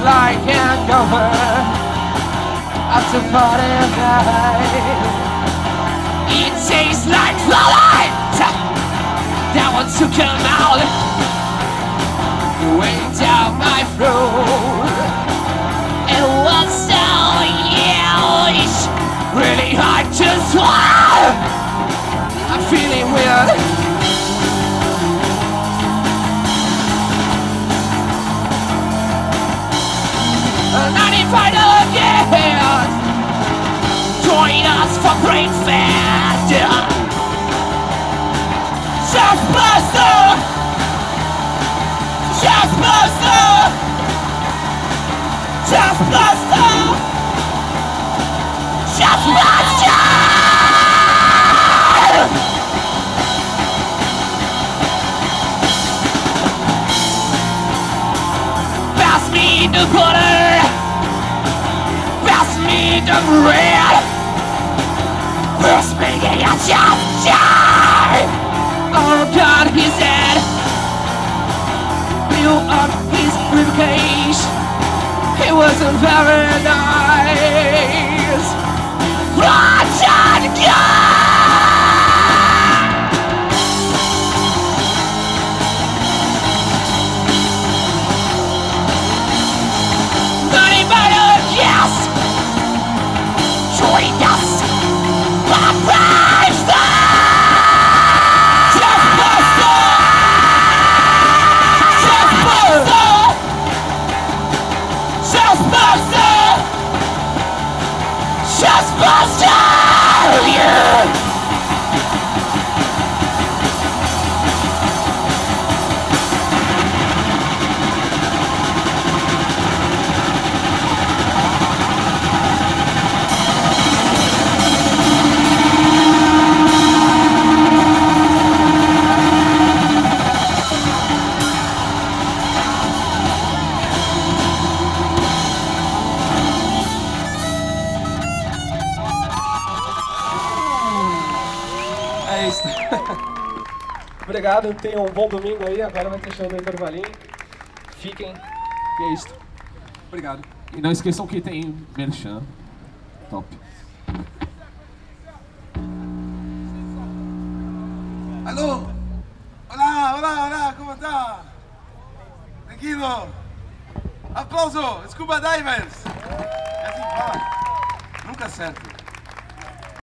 like hangover after party night. It tastes like light that want to come out way down my throat. It was so yellowish, really hard to swallow. I'm feeling weird. Don't get Join us for breakfast Chestburster Chestburster Chestburster Chestburster Pass me the butter me the Chestburster Yeah Obrigado, tenham um bom domingo aí. Agora vai ter show do intervalinho. Fiquem. E é isso. Obrigado. E não esqueçam que tem merchan. Top. Aló. Hola, hola, hola, ¿cómo está? Tranquilo. Aplauso, Scuba Divers. É assim que fala. Nunca acerto.